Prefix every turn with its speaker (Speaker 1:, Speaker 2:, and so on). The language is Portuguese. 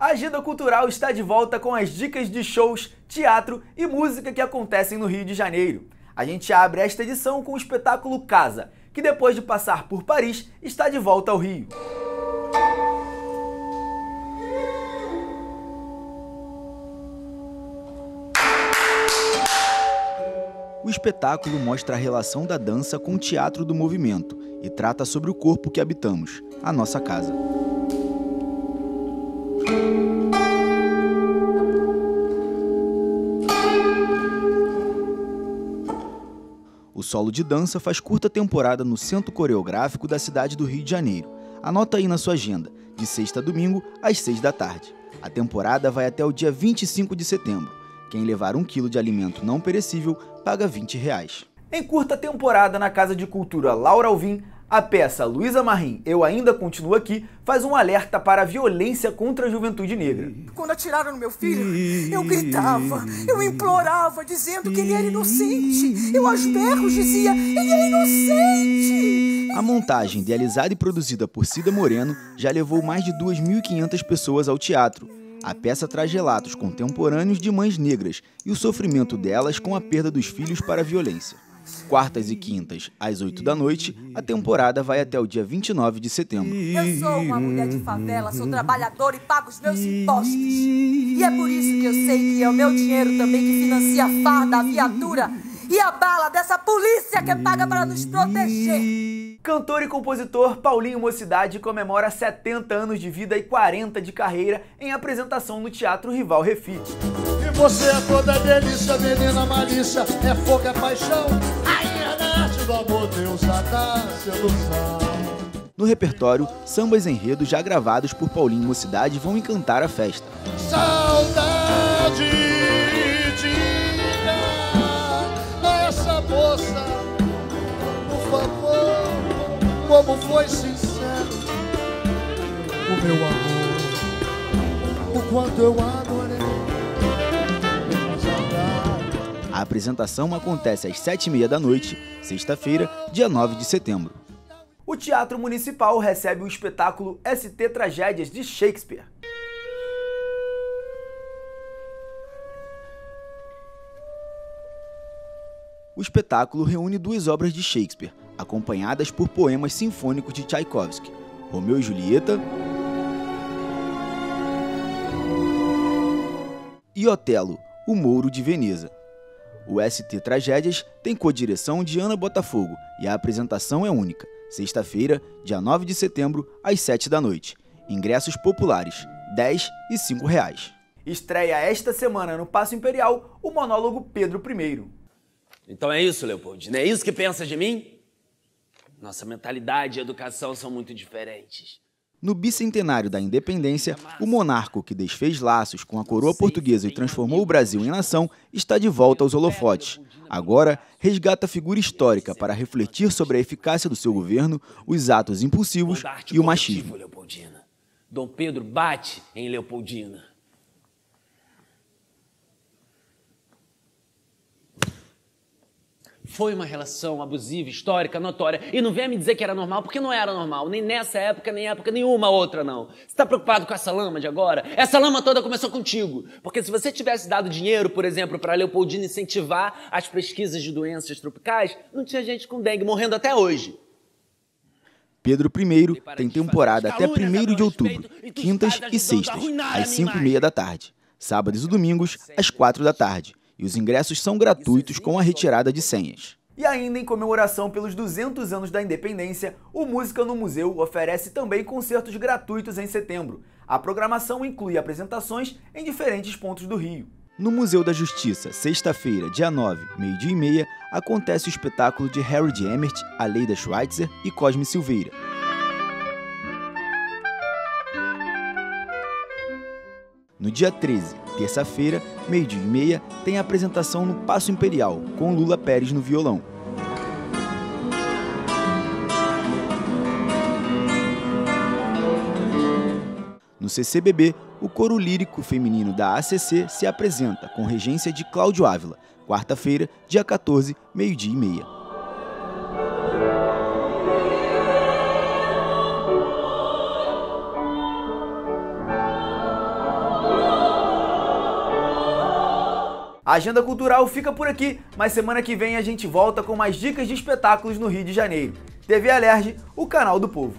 Speaker 1: A Agenda Cultural está de volta com as dicas de shows, teatro e música que acontecem no Rio de Janeiro. A gente abre esta edição com o espetáculo Casa, que depois de passar por Paris, está de volta ao Rio. O espetáculo mostra a relação da dança com o teatro do movimento e trata sobre o corpo que habitamos, a nossa casa. O solo de dança faz curta temporada no Centro Coreográfico da cidade do Rio de Janeiro. Anota aí na sua agenda, de sexta a domingo, às seis da tarde. A temporada vai até o dia 25 de setembro. Quem levar um quilo de alimento não perecível paga 20 reais. Em curta temporada na Casa de Cultura Laura Alvim, a peça Luísa Marim, Eu Ainda Continuo Aqui, faz um alerta para a violência contra a juventude negra.
Speaker 2: Quando atiraram no meu filho, eu gritava, eu implorava, dizendo que ele era inocente. Eu aos berros dizia, ele é inocente.
Speaker 1: A montagem, idealizada e produzida por Cida Moreno, já levou mais de 2.500 pessoas ao teatro. A peça traz relatos contemporâneos de mães negras e o sofrimento delas com a perda dos filhos para a violência. Quartas e quintas, às 8 da noite, a temporada vai até o dia 29 de setembro.
Speaker 2: Eu sou uma mulher de favela, sou trabalhadora e pago os meus impostos. E é por isso que eu sei que é o meu dinheiro também que financia a farda, a viatura e a bala dessa polícia que paga para nos proteger.
Speaker 1: Cantor e compositor Paulinho Mocidade comemora 70 anos de vida e 40 de carreira em apresentação no Teatro Rival Refit.
Speaker 3: E você é toda delícia, menina malícia, é fogo, é paixão, rainha da arte do amor, deusa da sedução.
Speaker 1: No repertório, sambas enredos já gravados por Paulinho Mocidade vão encantar a festa.
Speaker 3: Saudade como foi sincero o meu amor, o quanto eu adorei.
Speaker 1: A apresentação acontece às sete e meia da noite, sexta-feira, dia 9 de setembro. O Teatro Municipal recebe o espetáculo ST Tragédias de Shakespeare. O espetáculo reúne duas obras de Shakespeare, acompanhadas por poemas sinfônicos de Tchaikovsky, Romeu e Julieta e Otelo, o Mouro de Veneza. O ST Tragédias tem co-direção de Ana Botafogo e a apresentação é única, sexta-feira, dia 9 de setembro, às 7 da noite. Ingressos populares, R$ 10 e 5 reais. Estreia esta semana no Paço Imperial o monólogo Pedro I.
Speaker 4: Então é isso, Leopoldina. É isso que pensa de mim? Nossa mentalidade e educação são muito diferentes.
Speaker 1: No bicentenário da independência, o monarca que desfez laços com a coroa portuguesa e transformou o Brasil em nação está de volta aos holofotes. Agora, resgata a figura histórica para refletir sobre a eficácia do seu governo, os atos impulsivos e o machismo.
Speaker 4: Dom Pedro bate em Leopoldina. Foi uma relação abusiva, histórica, notória. E não venha me dizer que era normal, porque não era normal. Nem nessa época, nem época nenhuma outra, não. Você está preocupado com essa lama de agora? Essa lama toda começou contigo. Porque se você tivesse dado dinheiro, por exemplo, para Leopoldina incentivar as pesquisas de doenças tropicais, não tinha gente com dengue morrendo até hoje.
Speaker 1: Pedro I tem temporada até 1 de outubro, quintas e sextas, às 5 e meia da tarde. Sábados e domingos, às 4 da tarde e os ingressos são gratuitos com a retirada de senhas. E ainda em comemoração pelos 200 anos da independência, o Música no Museu oferece também concertos gratuitos em setembro. A programação inclui apresentações em diferentes pontos do Rio. No Museu da Justiça, sexta-feira, dia 9, meio-dia e meia, acontece o espetáculo de Harry de Emmert, Aleida Schweitzer e Cosme Silveira. No dia 13, terça-feira, meio-dia e meia, tem a apresentação no Paço Imperial, com Lula Pérez no violão. No CCBB, o coro lírico feminino da ACC se apresenta com regência de Cláudio Ávila, quarta-feira, dia 14, meio-dia e meia. Agenda cultural fica por aqui, mas semana que vem a gente volta com mais dicas de espetáculos no Rio de Janeiro. TV Alerge, o canal do povo.